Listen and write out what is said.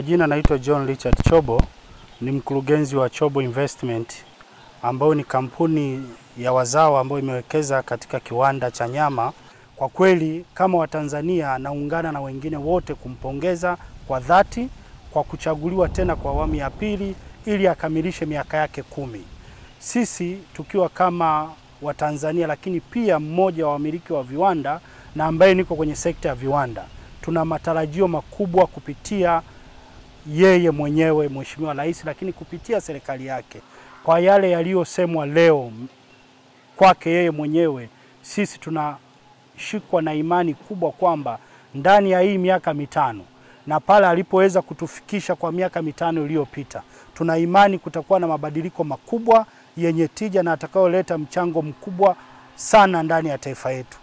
Jina naitwa John Richard Chobo, ni mkurugenzi wa Chobo Investment ambayo ni kampuni ya wazawa ambayo imewekeza katika kiwanda cha nyama. Kwa kweli kama Watanzania, naungana na wengine wote kumpongeza kwa dhati kwa kuchaguliwa tena kwa awamu ya pili ili akamilishe miaka yake kumi. Sisi tukiwa kama Watanzania, lakini pia mmoja wa wamiliki wa viwanda na ambaye niko kwenye sekta ya viwanda, tuna matarajio makubwa kupitia yeye mwenyewe Mheshimiwa Rais, lakini kupitia serikali yake kwa yale yaliyosemwa leo kwake yeye mwenyewe, sisi tunashikwa na imani kubwa kwamba ndani ya hii miaka mitano na pale alipoweza kutufikisha kwa miaka mitano iliyopita, tuna imani kutakuwa na mabadiliko makubwa yenye tija na atakayoleta mchango mkubwa sana ndani ya taifa yetu.